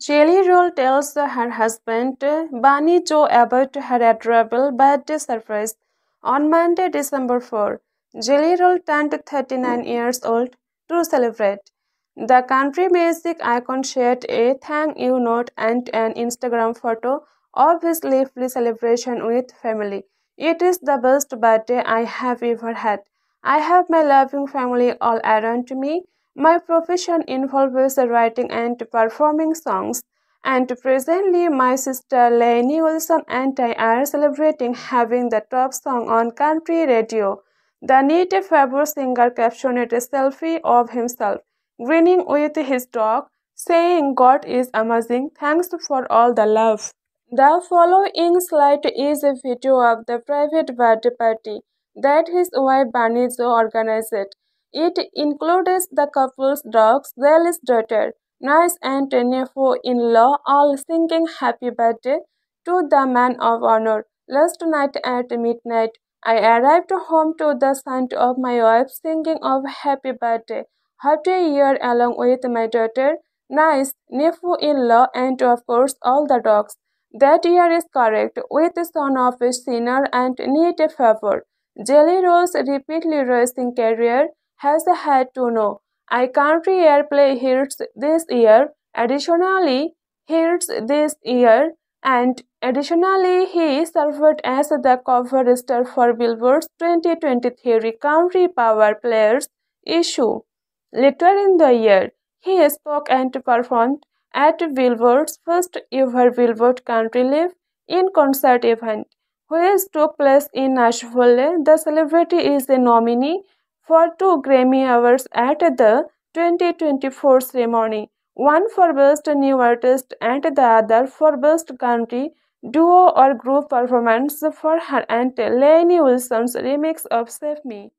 Jelly Roll tells her husband, Bunnie XO, about her adorable birthday surprise. On Monday, December 4, Jelly Roll turned 39 years old to celebrate. The country music icon shared a thank you note and an Instagram photo of his lively celebration with family. It is the best birthday I have ever had. I have my loving family all around me my profession involves writing and performing songs, and presently my sister Lainey Wilson and I are celebrating having the top song on country radio. The native Faber singer captioned a selfie of himself, grinning with his dog, saying, God is amazing, thanks for all the love. The following slide is a video of the private birthday party that his wife Bunnie XO organized. It includes the couple's dogs, Zelly's daughter, niece and nephew-in-law all singing happy birthday to the man of honor. Last night at midnight, I arrived home to the sound of my wife singing of happy birthday, happy year along with my daughter, niece, nephew-in-law and of course all the dogs. That year is correct, with son of a sinner and need a favor. Jelly Roll's repeatedly racing career has had to know. I country airplay hits this year. Additionally, hits this year and additionally he served as the cover star for Billboard's 2023 Country Power Players issue. Later in the year, he spoke and performed at Billboard's first ever Billboard Country Live in concert event, which took place in Nashville. The celebrity is a nominee for two Grammy Awards at the 2024 ceremony, one for Best New Artist and the other for Best Country Duo or Group Performance for her and Lainey Wilson's remix of Save Me.